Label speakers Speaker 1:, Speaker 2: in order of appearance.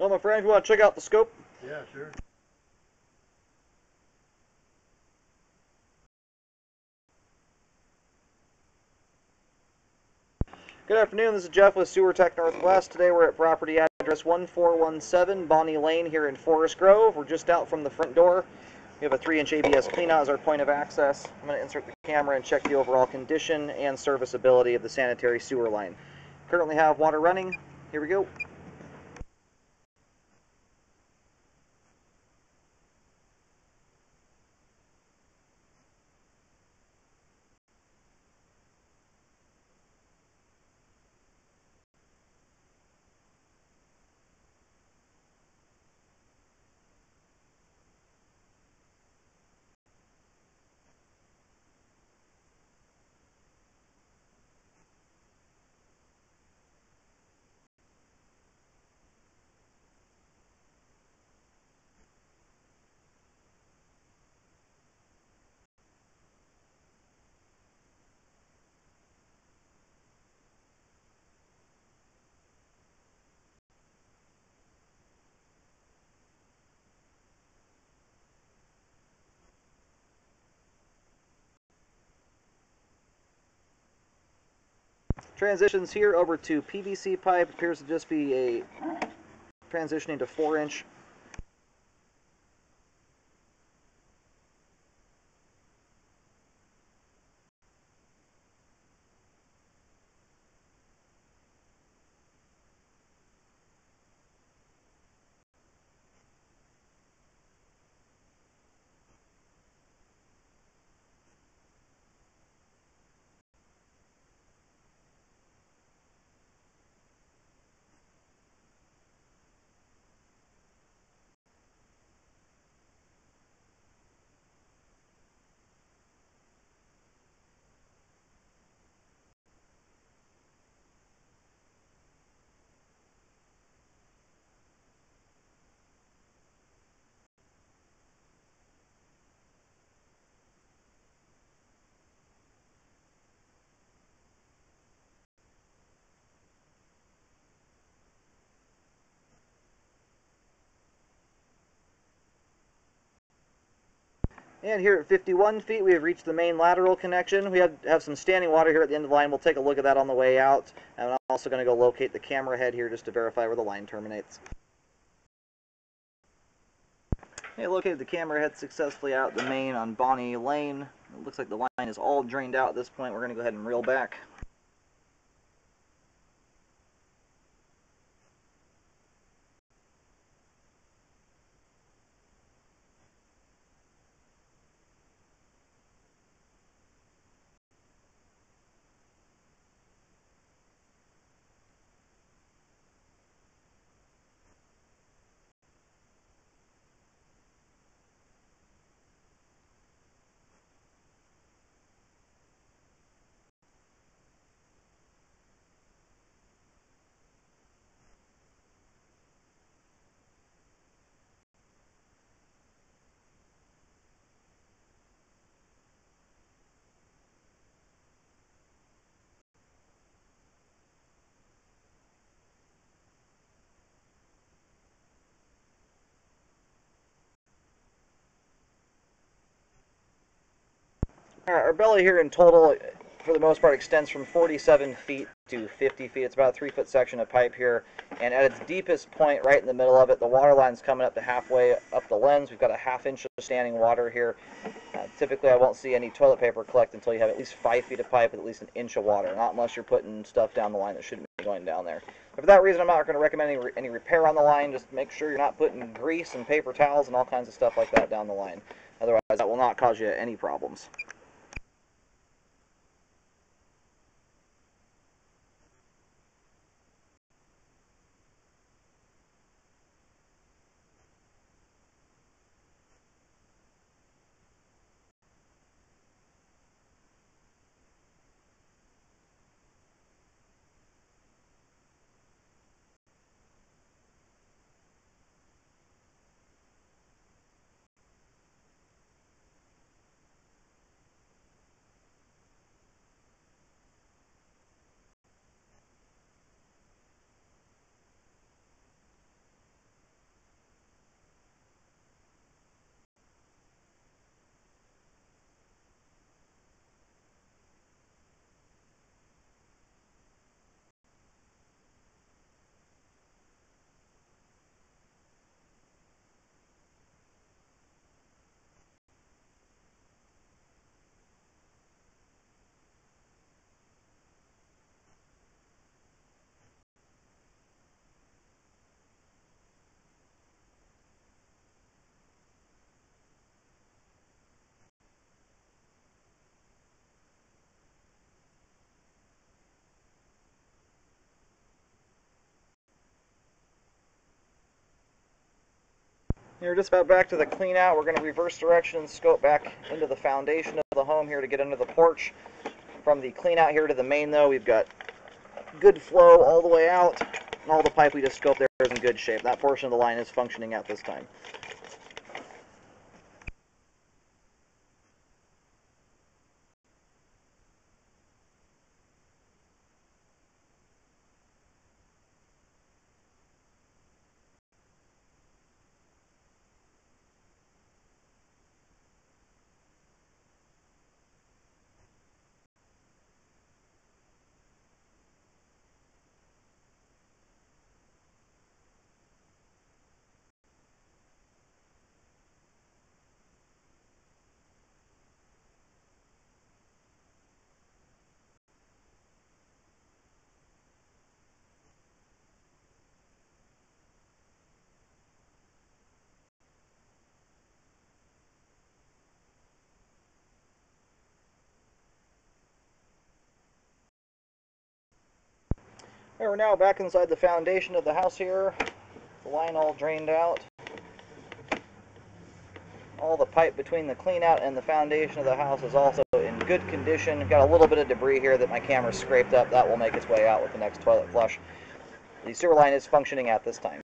Speaker 1: Well, my friend, you want to check out the scope,
Speaker 2: Yeah, sure.
Speaker 1: Good afternoon, this is Jeff with Sewer Tech Northwest. Today we're at property address 1417 Bonnie Lane here in Forest Grove. We're just out from the front door. We have a 3-inch ABS cleanout as our point of access. I'm going to insert the camera and check the overall condition and serviceability of the sanitary sewer line. Currently have water running. Here we go. Transitions here over to PVC pipe. Appears to just be a transitioning to 4-inch And here at 51 feet, we have reached the main lateral connection. We have, have some standing water here at the end of the line. We'll take a look at that on the way out. And I'm also going to go locate the camera head here just to verify where the line terminates. Okay, located the camera head successfully out the main on Bonnie Lane. It looks like the line is all drained out at this point. We're going to go ahead and reel back. Alright, our belly here in total, for the most part, extends from 47 feet to 50 feet. It's about a three foot section of pipe here. And at its deepest point, right in the middle of it, the water line's coming up to halfway up the lens. We've got a half inch of standing water here. Uh, typically, I won't see any toilet paper collect until you have at least five feet of pipe with at least an inch of water, not unless you're putting stuff down the line that shouldn't be going down there. But for that reason, I'm not going to recommend any, any repair on the line. Just make sure you're not putting grease and paper towels and all kinds of stuff like that down the line. Otherwise, that will not cause you any problems. You're just about back to the clean out. We're going to reverse direction and scope back into the foundation of the home here to get under the porch. From the clean out here to the main though, we've got good flow all the way out. All the pipe we just scoped there is in good shape. That portion of the line is functioning at this time. We're now back inside the foundation of the house here. The line all drained out. All the pipe between the clean out and the foundation of the house is also in good condition. Got a little bit of debris here that my camera scraped up. That will make its way out with the next toilet flush. The sewer line is functioning at this time.